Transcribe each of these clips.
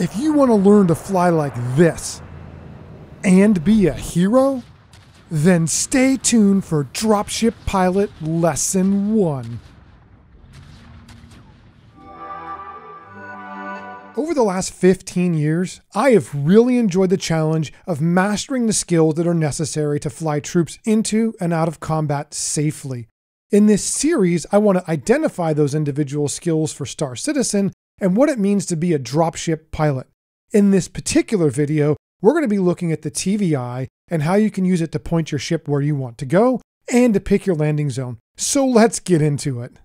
If you want to learn to fly like this and be a hero, then stay tuned for Dropship Pilot Lesson 1. Over the last 15 years, I have really enjoyed the challenge of mastering the skills that are necessary to fly troops into and out of combat safely. In this series, I want to identify those individual skills for Star Citizen and what it means to be a dropship pilot. In this particular video, we're going to be looking at the TVI and how you can use it to point your ship where you want to go and to pick your landing zone. So let's get into it.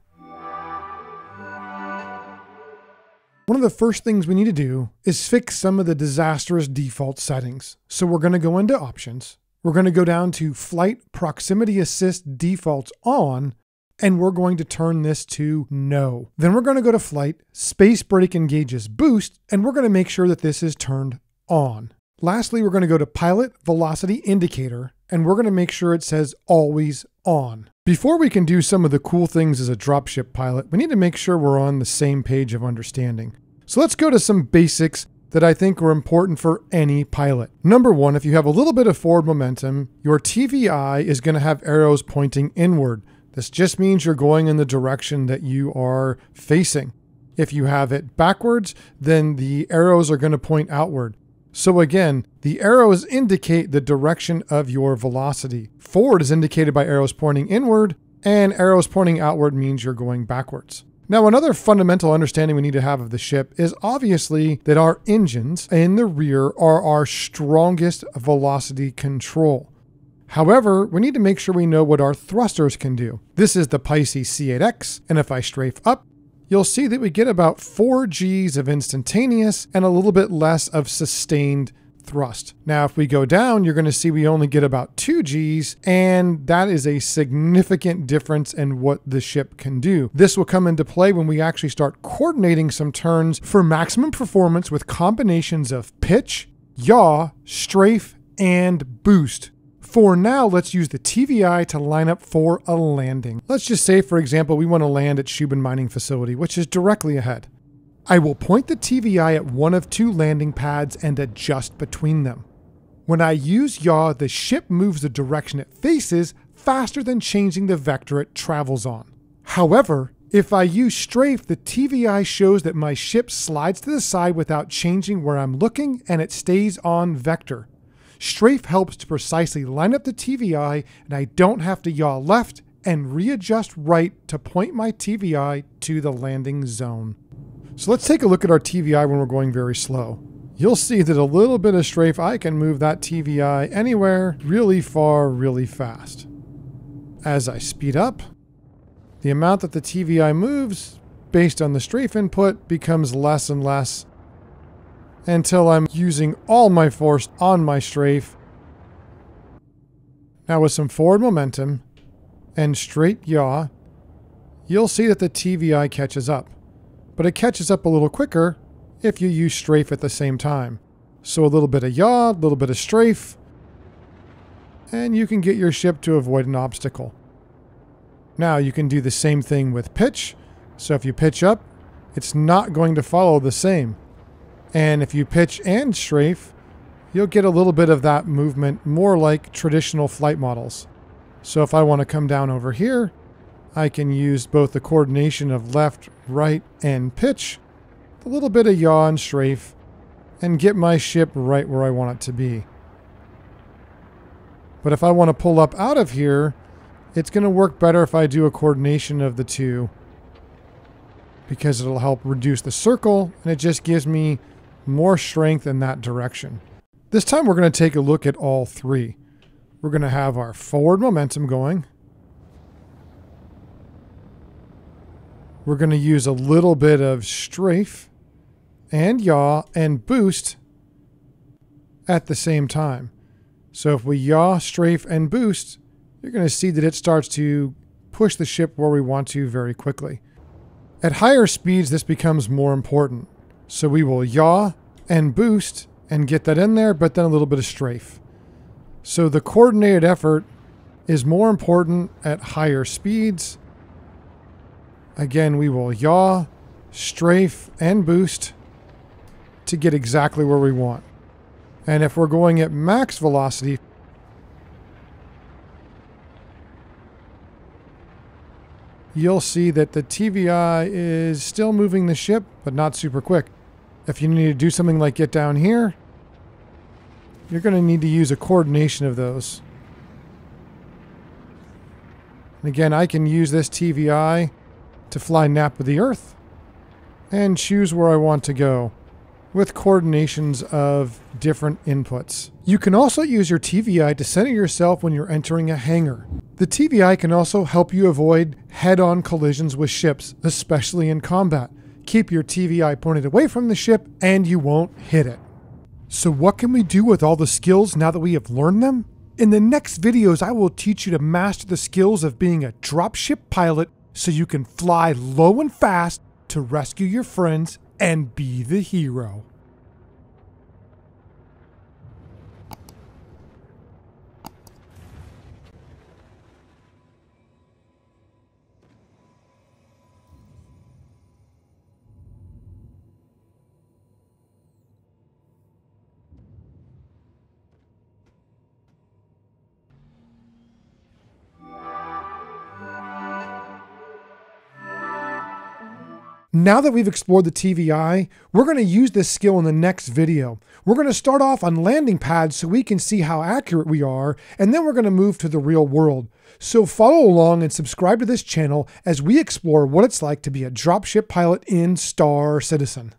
One of the first things we need to do is fix some of the disastrous default settings. So we're going to go into options. We're going to go down to flight proximity assist defaults on, and we're going to turn this to no. Then we're going to go to flight space brake engages boost, and we're going to make sure that this is turned on. Lastly, we're going to go to pilot velocity indicator, and we're going to make sure it says always on. Before we can do some of the cool things as a dropship pilot, we need to make sure we're on the same page of understanding. So let's go to some basics that I think are important for any pilot. Number one, if you have a little bit of forward momentum, your TVI is going to have arrows pointing inward. This just means you're going in the direction that you are facing. If you have it backwards, then the arrows are going to point outward. So again, the arrows indicate the direction of your velocity. Forward is indicated by arrows pointing inward, and arrows pointing outward means you're going backwards. Now, another fundamental understanding we need to have of the ship is obviously that our engines in the rear are our strongest velocity control. However, we need to make sure we know what our thrusters can do. This is the Pisces C8X, and if I strafe up, you'll see that we get about 4 Gs of instantaneous and a little bit less of sustained thrust. Now, if we go down, you're going to see we only get about 2 Gs, and that is a significant difference in what the ship can do. This will come into play when we actually start coordinating some turns for maximum performance with combinations of pitch, yaw, strafe, and boost. For now, let's use the TVI to line up for a landing. Let's just say, for example, we want to land at Shubin Mining Facility, which is directly ahead. I will point the TVI at one of two landing pads and adjust between them. When I use yaw, the ship moves the direction it faces faster than changing the vector it travels on. However, if I use strafe, the TVI shows that my ship slides to the side without changing where I'm looking and it stays on vector. Strafe helps to precisely line up the TVI, and I don't have to yaw left and readjust right to point my TVI to the landing zone. So let's take a look at our TVI when we're going very slow. You'll see that a little bit of strafe, I can move that TVI anywhere really far, really fast. As I speed up, the amount that the TVI moves based on the strafe input becomes less and less until I'm using all my force on my strafe. Now with some forward momentum and straight yaw, you'll see that the TVI catches up. But it catches up a little quicker if you use strafe at the same time. So a little bit of yaw, a little bit of strafe, and you can get your ship to avoid an obstacle. Now you can do the same thing with pitch. So if you pitch up, it's not going to follow the same. And if you pitch and strafe, you'll get a little bit of that movement more like traditional flight models. So if I want to come down over here, I can use both the coordination of left, right, and pitch, a little bit of yaw and strafe, and get my ship right where I want it to be. But if I want to pull up out of here, it's going to work better if I do a coordination of the two because it'll help reduce the circle and it just gives me more strength in that direction. This time we're going to take a look at all three. We're going to have our forward momentum going. We're going to use a little bit of strafe and yaw and boost at the same time. So if we yaw, strafe, and boost, you're going to see that it starts to push the ship where we want to very quickly. At higher speeds, this becomes more important. So we will yaw and boost and get that in there, but then a little bit of strafe. So the coordinated effort is more important at higher speeds. Again, we will yaw, strafe, and boost to get exactly where we want. And if we're going at max velocity, you'll see that the TVI is still moving the ship, but not super quick. If you need to do something like get down here, you're going to need to use a coordination of those. And again, I can use this TVI to fly nap of the Earth and choose where I want to go with coordinations of different inputs. You can also use your TVI to center yourself when you're entering a hangar. The TVI can also help you avoid head-on collisions with ships, especially in combat. Keep your TVI pointed away from the ship and you won't hit it. So what can we do with all the skills now that we have learned them? In the next videos, I will teach you to master the skills of being a dropship pilot so you can fly low and fast to rescue your friends and be the hero. Now that we've explored the TVI, we're going to use this skill in the next video. We're going to start off on landing pads so we can see how accurate we are, and then we're going to move to the real world. So follow along and subscribe to this channel as we explore what it's like to be a dropship pilot in Star Citizen.